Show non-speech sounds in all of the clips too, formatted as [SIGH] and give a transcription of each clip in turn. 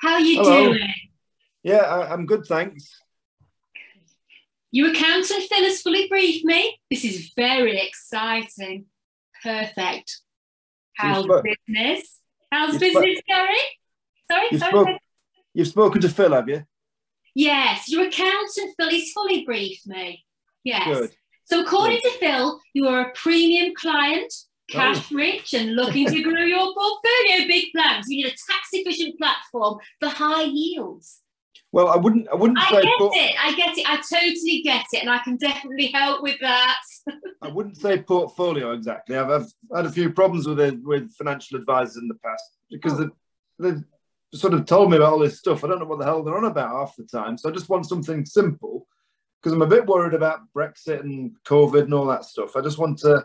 How are you Hello. doing? Yeah, I, I'm good, thanks. Your accountant Phil has fully briefed me. This is very exciting. Perfect. How's spoke- business? How's you business going? Sorry, You've, sorry. spoke, you've spoken to Phil, have you? Yes, your accountant Phil has fully briefed me. Yes. Good. So according to Phil, you are a premium client, cash rich, and looking to grow your [LAUGHS] portfolio. Big plans. You need a tax efficient platform for high yields. Well, I wouldn't. I wouldn't I say. get Port, it. I get it. I totally get it, and I can definitely help with that. I wouldn't say portfolio exactly. I've, I've had a few problems with it with financial advisors in the past because Oh. they, they've sort of told me about all this stuff. I don't know what the hell they're on about half the time. So I just want something simple because I'm a bit worried about Brexit and COVID and all that stuff. I just want uh,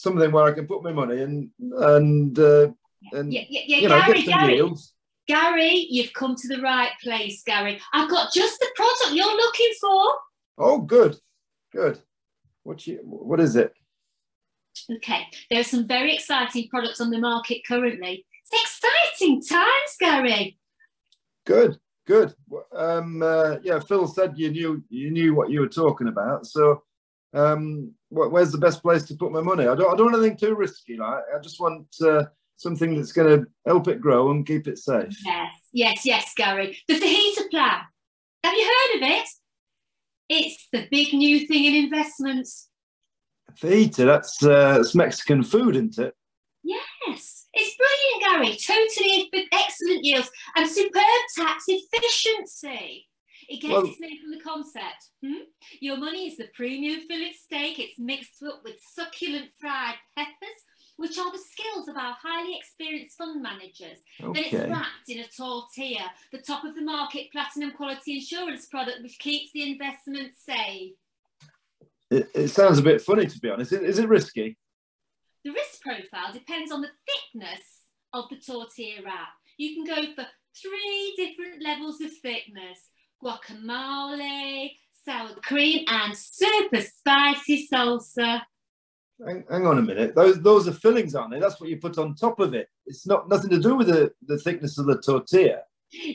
something where I can put my money in and uh, and Yeah, yeah, yeah. you know Gary, get some Gary, yields. Gary, you've come to the right place, Gary. I've got just the product you're looking for. Oh, good, good. What you? What is it? Okay, there are some very exciting products on the market currently. It's exciting times, Gary. Good, good. Um, uh, yeah, Phil said you knew you knew what you were talking about. So, um, wh- where's the best place to put my money? I don't. I don't want anything too risky. Like, I just want uh, something that's going to help it grow and keep it safe. Yes, yes, yes, Gary. The Fajita plan. Have you heard of it? It's the big new thing in investments. Fajita, that's uh, it's Mexican food, isn't it? Yes, it's brilliant, Gary. Totally excellent yields and superb tax efficiency. It gets Well- its name from the concept. hmm? Your money is the premium fillet steak. It's mixed up with succulent fried peppers, which are the skills of our highly experienced fund managers. Then it's wrapped in a tortilla, the top of the market platinum quality insurance product, which keeps the investment safe. It, it sounds a bit funny, to be honest. Is, is it risky? The risk profile depends on the thickness of the tortilla wrap. You can go for three different levels of thickness guacamole, sour cream, and super spicy salsa. Hang, hang on a minute. Those those are fillings, aren't they? That's what you put on top of it. It's not nothing to do with the, the thickness of the tortilla.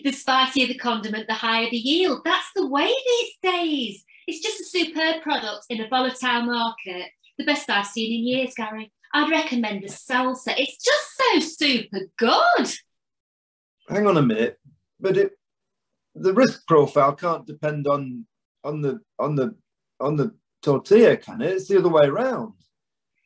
The spicier the condiment, the higher the yield. That's the way these days. It's just a superb product in a volatile market. The best I've seen in years, Gary. I'd recommend the salsa. It's just so super good. hang on a minute, but it the risk profile can't depend on on the on the on the tortilla, can it? It's the other way around.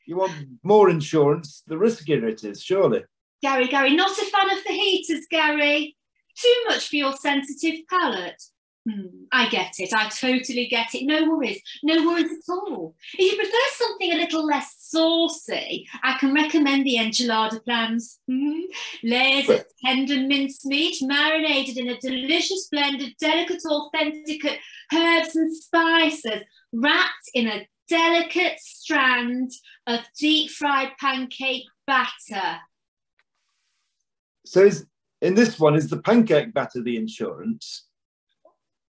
You want more insurance, the riskier it is, surely. Gary, Gary, not a fan of fajitas, Gary. Too much for your sensitive palate. Hmm, I get it. I totally get it. No worries. No worries at all. If you prefer something a little less saucy, I can recommend the enchilada plans. Hmm, Layers of tender mincemeat marinated in a delicious blend of delicate, authentic herbs and spices, wrapped in a delicate strand of deep fried pancake batter. So is in this one, is the pancake batter the insurance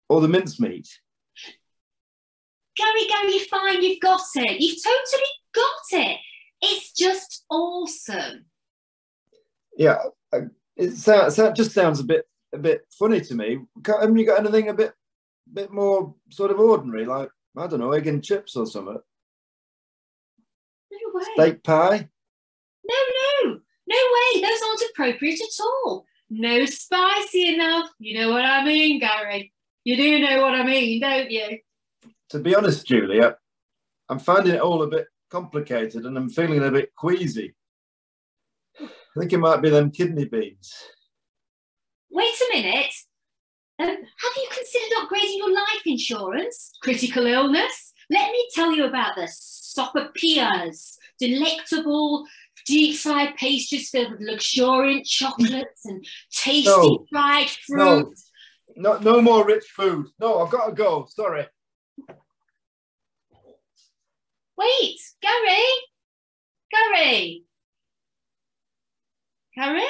or the mincemeat? Gary, Gary, you're fine. You've got it. You've totally got it. It's just awesome. Yeah, uh, it sounds it just sounds a bit a bit funny to me. Haven't you got anything a bit bit more sort of ordinary, like I don't know, egg and chips or something? No way. Steak pie? No, no, no way. Those aren't appropriate at all. No spicy enough. You know what I mean, Gary. You do know what I mean, don't you? to be honest, Julia, I'm finding it all a bit complicated and I'm feeling a bit queasy. I think it might be them kidney beans. Wait a minute. Um, have you considered upgrading your life insurance? Critical illness? Let me tell you about the sopapillas, delectable deep fried pastries filled with luxuriant chocolates and tasty No. fried No. No, no more rich food. No, I've got to go. Sorry. Wait, Gary, Gary, Gary.